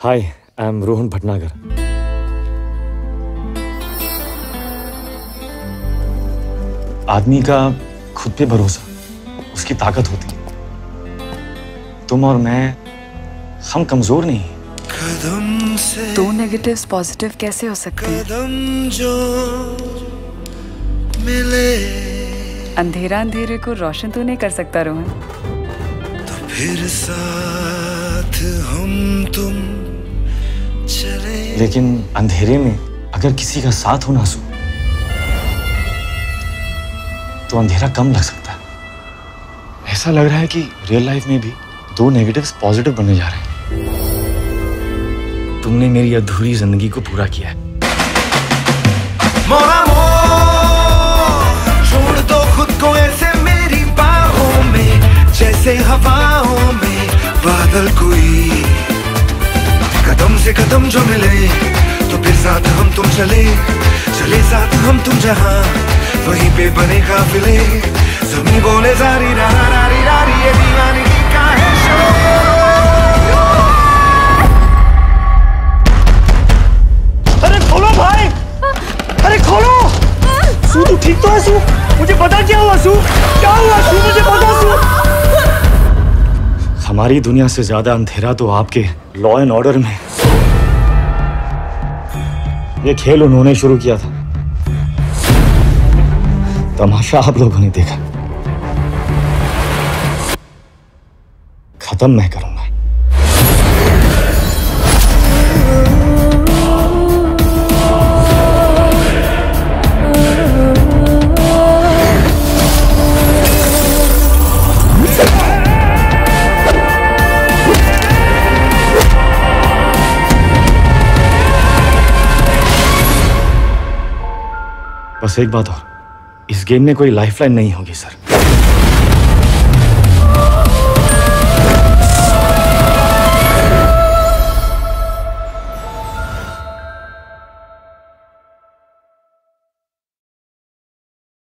Hi I am Rohan Bhatnagar आदमी का खुद पे भरोसा उसकी ताकत होती है। तुम और मैं हम कमज़ोर नहीं हैं। दो नेगेटिव्स पॉजिटिव कैसे हो सकते हैं? जो मिले। अंधेरा अंधेरे को रोशन तो नहीं कर सकता रोहन। तो फिर साथ हम तुम चले। लेकिन अंधेरे में अगर किसी का साथ हो ना सो तो अंधेरा कम लग सकता है। ऐसा लग रहा है कि रियल लाइफ में भी दो नेगेटिव्स पॉजिटिव बनने जा रहे हैं। तुमने मेरी अधूरी ज़िंदगी को पूरा किया है। बादल कोई। कदम से कदम जो मिले तो फिर साथ हम तुम चले। चले साथ हम तुम जहाँ वहीं पे बने काफिले। जमी बोले जारी रहा रारी रारी ये दीवानगी का है अरे खोलो भाई! अरे खोलो! सू तू ठीक तो है सू मुझे पता क्या हुआ सू क्या हुआ सू मुझे पता हमारी दुनिया से ज़्यादा अंधेरा तो आपके लॉ एंड ऑर्डर में ये खेल उन्होंने शुरू किया था। तमाशा आप लोगों ने देखा। खत्म मैं करूँगा बस एक बात और इस गेम में कोई लाइफलाइन नहीं होगी सर